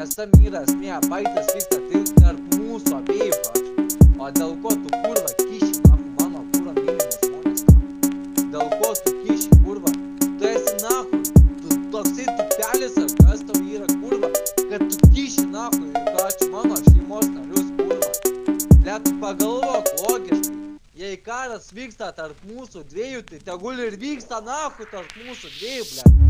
Nes tam yra esmė, baitas vyksta tik tarp mūsų abiejų kačių. O dėl ko tu kurva kiši, nahu, mano kurva mylimas žmonės nahu. Dėl ko tu kiši, kurva? Tu esi nahu, tu toksai tupelis ar kas tau yra kurva, kad tu kiši nahu į kačių mano šeimos narius kurva. Net tu pagalvok logiškai. Jei karas vyksta tarp mūsų dviejų, tai tegul ir vyksta nahu tarp mūsų dviejų, ble.